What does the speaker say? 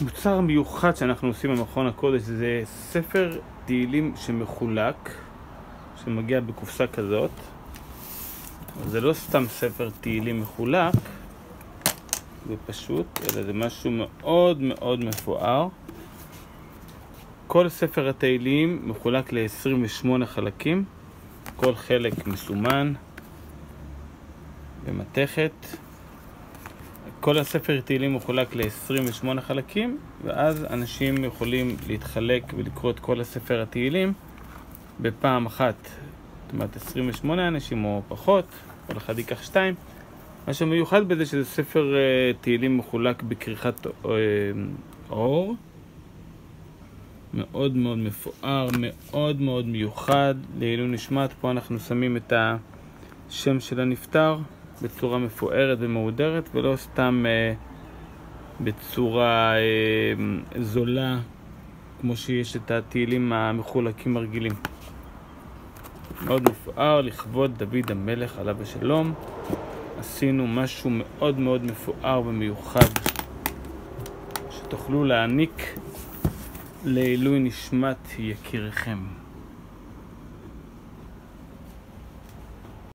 מוצר מיוחד שאנחנו עושים במכון הקודש זה ספר תהילים שמחולק, שמגיע בקופסה כזאת. זה לא סתם ספר תהילים מחולק, זה פשוט, אלא זה משהו מאוד מאוד מפואר. כל ספר התהילים מחולק ל-28 חלקים, כל חלק מסומן במתכת. כל הספר תהילים מחולק ל-28 חלקים, ואז אנשים יכולים להתחלק ולקרוא את כל הספר התהילים בפעם אחת. זאת אומרת, 28 אנשים או פחות, כל אחד ייקח שתיים. מה שמיוחד בזה שזה ספר uh, תהילים מחולק בכריכת uh, אור. מאוד מאוד מפואר, מאוד מאוד מיוחד, לעילוי נשמת. פה אנחנו שמים את השם של הנפטר. בצורה מפוארת ומהודרת ולא סתם אה, בצורה אה, זולה כמו שיש את התהילים המחולקים הרגילים. מאוד מפואר לכבוד דוד המלך עליו השלום. עשינו משהו מאוד מאוד מפואר ומיוחד שתוכלו להעניק לעילוי נשמת יקיריכם.